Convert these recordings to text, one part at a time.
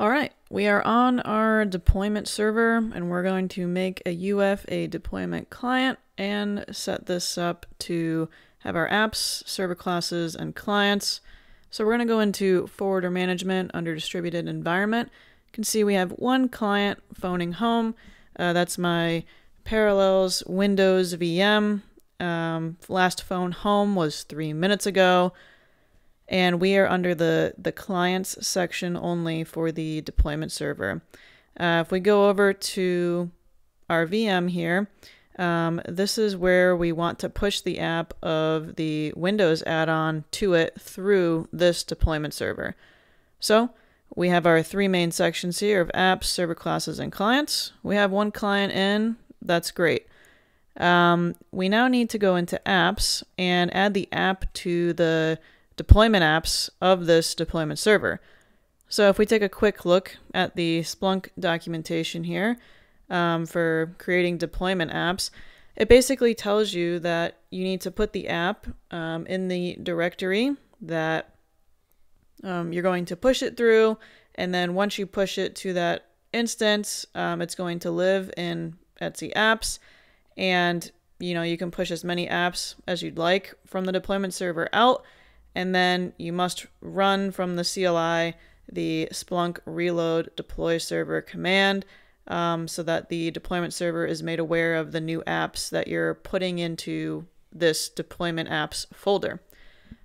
All right, we are on our deployment server and we're going to make a UF a deployment client and set this up to have our apps, server classes, and clients. So we're going to go into forwarder management under distributed environment. You can see we have one client phoning home. Uh, that's my Parallels Windows VM. Um, last phone home was three minutes ago and we are under the, the clients section only for the deployment server. Uh, if we go over to our VM here, um, this is where we want to push the app of the Windows add-on to it through this deployment server. So we have our three main sections here of apps, server classes, and clients. We have one client in, that's great. Um, we now need to go into apps and add the app to the deployment apps of this deployment server. So if we take a quick look at the Splunk documentation here um, for creating deployment apps, it basically tells you that you need to put the app um, in the directory that um, you're going to push it through. And then once you push it to that instance, um, it's going to live in Etsy apps. And, you know, you can push as many apps as you'd like from the deployment server out and then you must run from the CLI the Splunk reload deploy server command um, so that the deployment server is made aware of the new apps that you're putting into this deployment apps folder.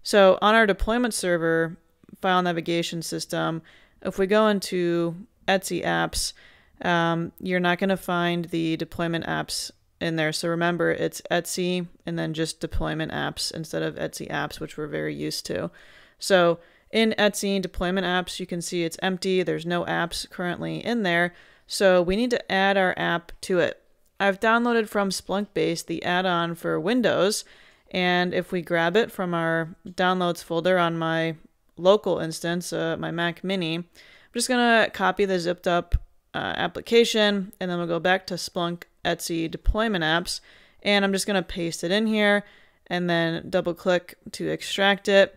So on our deployment server file navigation system, if we go into Etsy apps, um, you're not going to find the deployment apps in there. So remember, it's Etsy and then just deployment apps instead of Etsy apps, which we're very used to. So in Etsy deployment apps, you can see it's empty. There's no apps currently in there. So we need to add our app to it. I've downloaded from Splunkbase the add-on for Windows. And if we grab it from our downloads folder on my local instance, uh, my Mac Mini, I'm just going to copy the zipped up uh, application and then we'll go back to Splunk Etsy deployment apps. And I'm just going to paste it in here and then double click to extract it.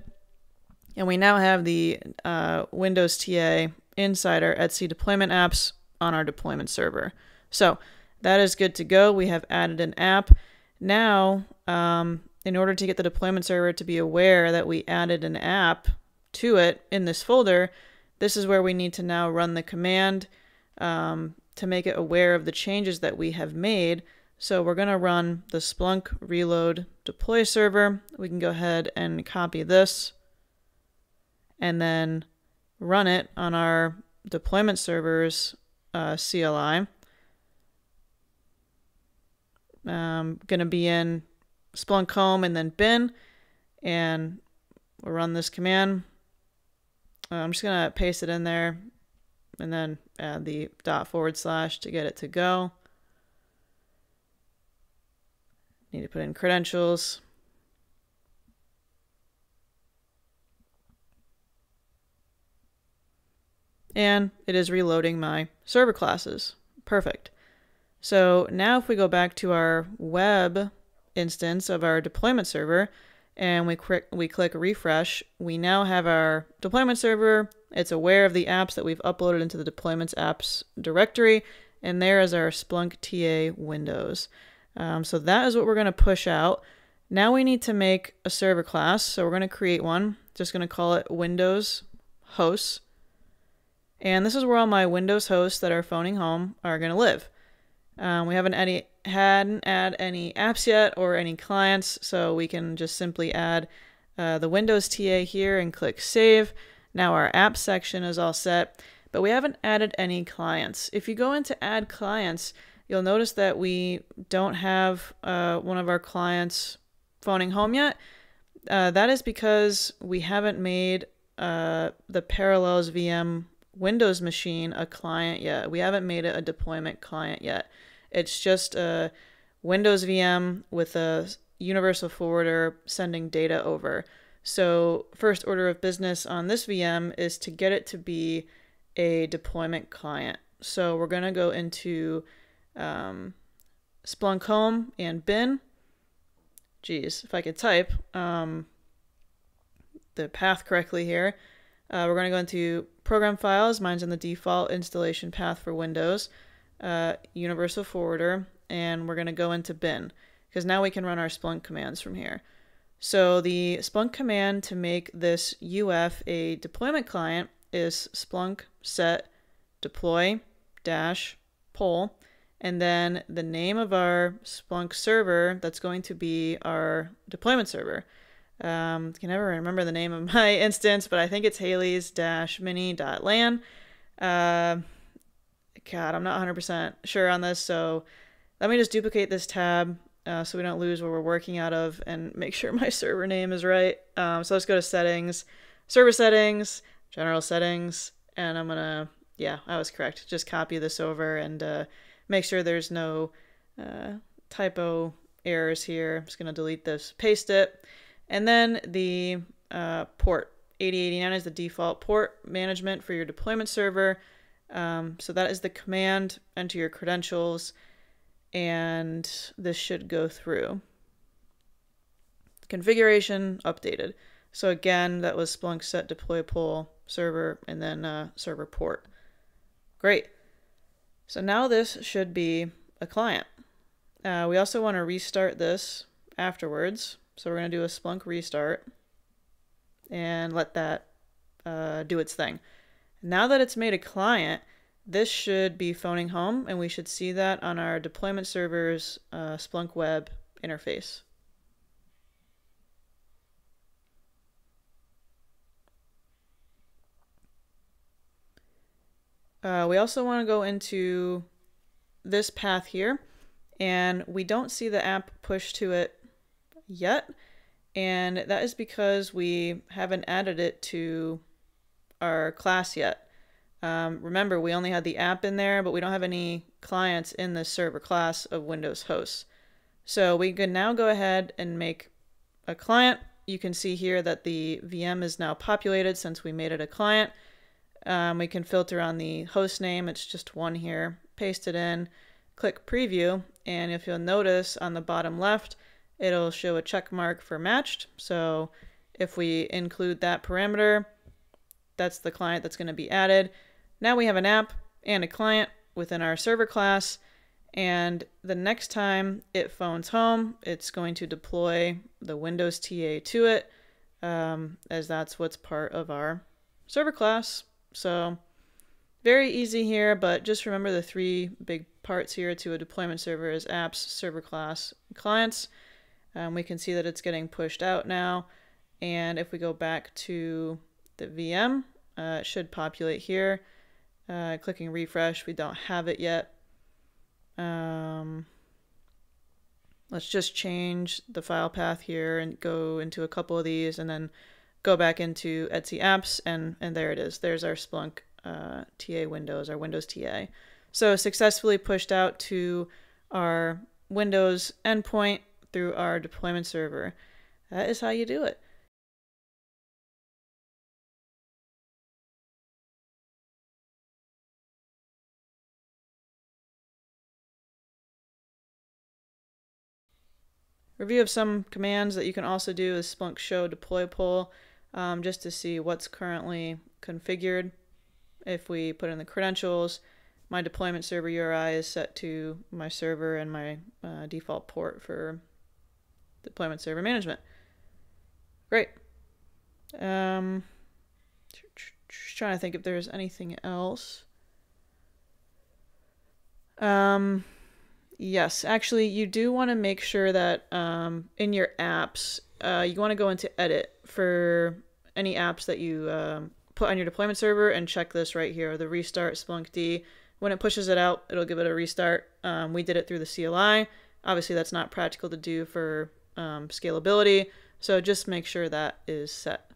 And we now have the uh, Windows TA inside our Etsy deployment apps on our deployment server. So that is good to go. We have added an app. Now, um, in order to get the deployment server to be aware that we added an app to it in this folder, this is where we need to now run the command um, to make it aware of the changes that we have made. So we're going to run the Splunk reload deploy server. We can go ahead and copy this and then run it on our deployment server's uh, CLI. Um, going to be in Splunk home and then bin and we'll run this command. Uh, I'm just going to paste it in there and then add the dot forward slash to get it to go. Need to put in credentials. And it is reloading my server classes. Perfect. So now if we go back to our web instance of our deployment server and we, we click refresh, we now have our deployment server it's aware of the apps that we've uploaded into the deployments apps directory, and there is our Splunk TA windows. Um, so that is what we're going to push out. Now we need to make a server class, so we're going to create one. Just going to call it Windows hosts. And this is where all my Windows hosts that are phoning home are going to live. Um, we haven't any hadn't add any apps yet or any clients, so we can just simply add uh, the Windows TA here and click Save. Now our app section is all set, but we haven't added any clients. If you go into add clients, you'll notice that we don't have uh, one of our clients phoning home yet. Uh, that is because we haven't made uh, the Parallels VM Windows machine a client yet. We haven't made it a deployment client yet. It's just a Windows VM with a universal forwarder sending data over. So first order of business on this VM is to get it to be a deployment client. So we're going to go into um, Splunk Home and bin. Geez, if I could type um, the path correctly here. Uh, we're going to go into program files. Mine's in the default installation path for Windows, uh, universal forwarder, and we're going to go into bin because now we can run our Splunk commands from here. So the Splunk command to make this UF a deployment client is Splunk set deploy dash poll, and then the name of our Splunk server that's going to be our deployment server. Um, can never remember the name of my instance, but I think it's Haley's dash mini dot lan. Uh, God, I'm not 100% sure on this, so let me just duplicate this tab uh, so we don't lose where we're working out of and make sure my server name is right. Um, so let's go to settings, server settings, general settings, and I'm gonna, yeah, I was correct. Just copy this over and uh, make sure there's no uh, typo errors here. I'm just gonna delete this, paste it, and then the uh, port 8089 is the default port management for your deployment server. Um, so that is the command, enter your credentials, and this should go through. Configuration updated. So again, that was Splunk set deploy poll server and then uh, server port. Great. So now this should be a client. Uh, we also want to restart this afterwards. So we're going to do a Splunk restart and let that uh, do its thing. Now that it's made a client, this should be phoning home, and we should see that on our deployment server's uh, Splunk web interface. Uh, we also want to go into this path here, and we don't see the app push to it yet, and that is because we haven't added it to our class yet. Um, remember, we only had the app in there, but we don't have any clients in the server class of Windows hosts. So we can now go ahead and make a client. You can see here that the VM is now populated since we made it a client. Um, we can filter on the host name. It's just one here. Paste it in, click preview, and if you'll notice on the bottom left, it'll show a check mark for matched. So if we include that parameter, that's the client that's going to be added. Now we have an app and a client within our server class. And the next time it phones home, it's going to deploy the Windows TA to it, um, as that's what's part of our server class. So very easy here, but just remember the three big parts here to a deployment server is apps, server class, clients. Um, we can see that it's getting pushed out now. And if we go back to the VM, uh, it should populate here. Uh, clicking refresh, we don't have it yet. Um, let's just change the file path here and go into a couple of these and then go back into Etsy apps and, and there it is. There's our Splunk uh, TA Windows, our Windows TA. So successfully pushed out to our Windows endpoint through our deployment server. That is how you do it. Review of some commands that you can also do is Splunk show deploy poll um, just to see what's currently configured. If we put in the credentials, my deployment server URI is set to my server and my uh, default port for deployment server management. Great. Um, trying to think if there's anything else. Um, Yes, actually, you do want to make sure that um, in your apps, uh, you want to go into edit for any apps that you um, put on your deployment server and check this right here, the restart Splunk D. When it pushes it out, it'll give it a restart. Um, we did it through the CLI. Obviously, that's not practical to do for um, scalability, so just make sure that is set.